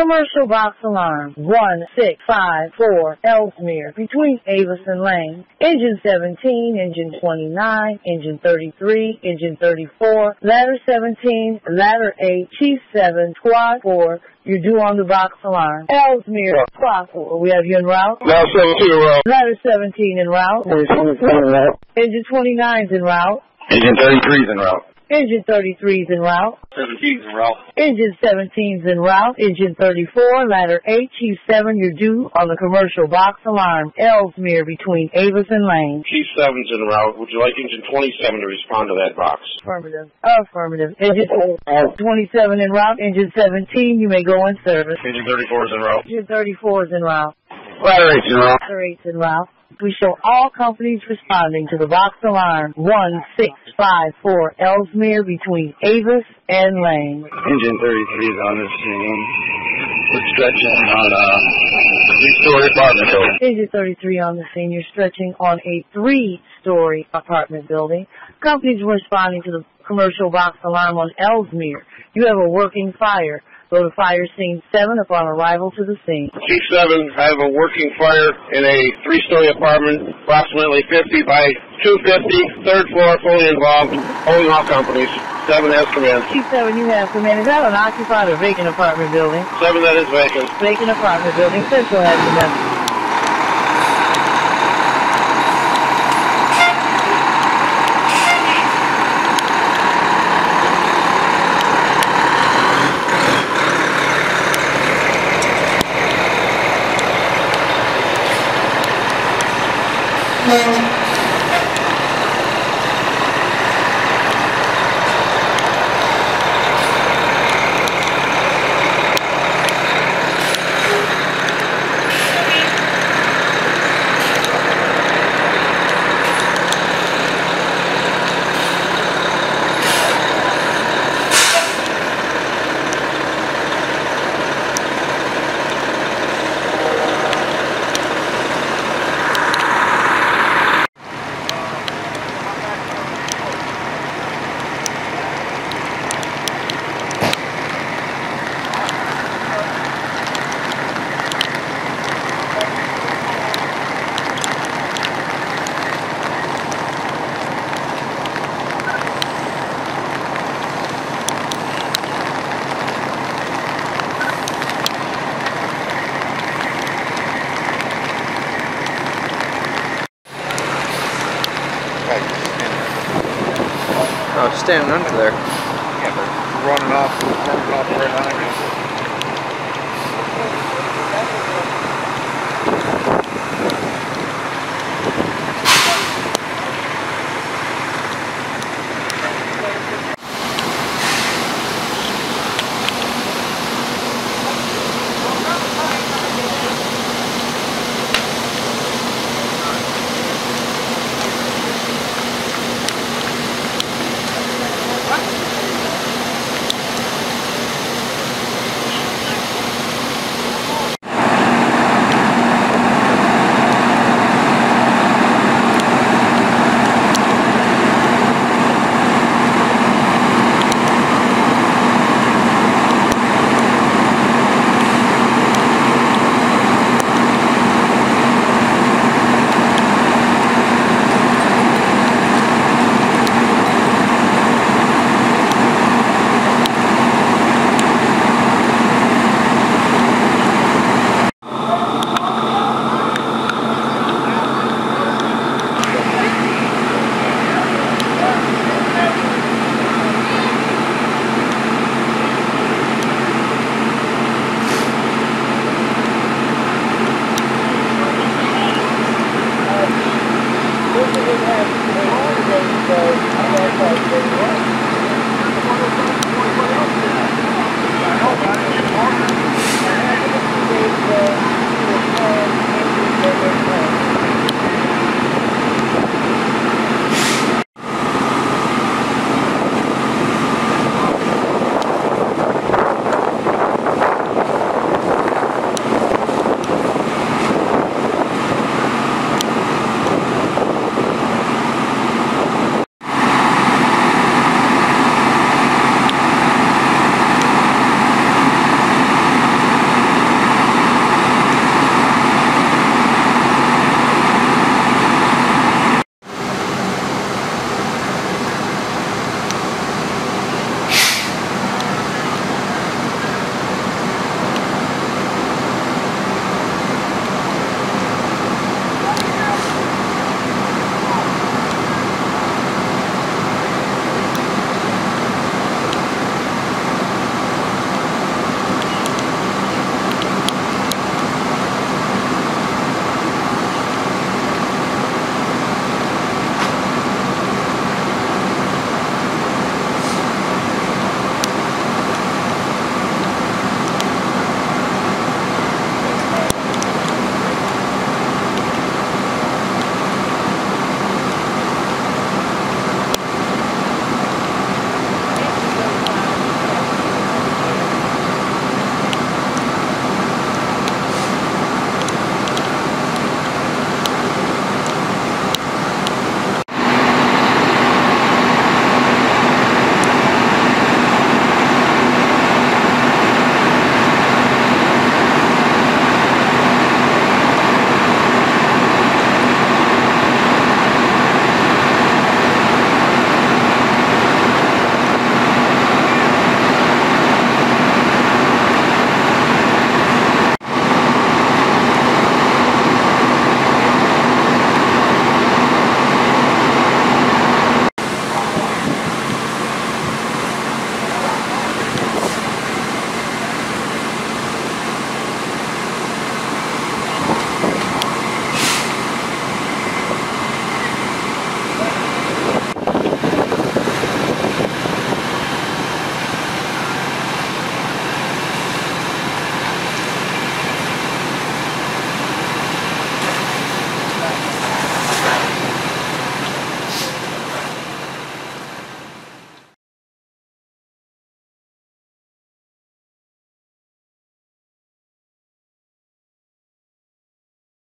Commercial box alarm 1654 Elsmere between Avis and Lane. Engine 17, engine 29, engine 33, engine 34, ladder 17, ladder 8, chief 7, squad 4. You're due on the box alarm. Elsmere, squad 4. We have you en route. Now 17 route. Ladder 17 en route. Engine 27 route. Engine 29's en route. Engine 33 is en route. Engine 33's en route. 17's en route. Engine 17's in route. Engine 34, ladder 8, chief 7, you're due on the commercial box alarm. Elsmere between Avis and Lane. Chief 7's in route. Would you like engine 27 to respond to that box? Affirmative. Affirmative. Engine 27 in route. Engine 17, you may go in service. Engine 34 is en route. Engine 34 is en route. Ladder 8's en route. Ladder 8's en route. We show all companies responding to the box alarm 1654 Elsmere between Avis and Lane. Engine 33 is on this scene. We're stretching on a three-story apartment building. Engine 33 on the scene. You're stretching on a three-story apartment building. Companies responding to the commercial box alarm on Elsmere. You have a working fire. Go to fire scene 7 upon arrival to the scene. Chief 7, I have a working fire in a three-story apartment, approximately 50 by 250, third floor, fully involved, holding all companies. 7 has command. Chief 7, you have command. Is that an occupied or vacant apartment building? 7 that is vacant. Vacant apartment building. Central has command. England Oh, standing under there. Yeah, but running off, running off right on Thank you.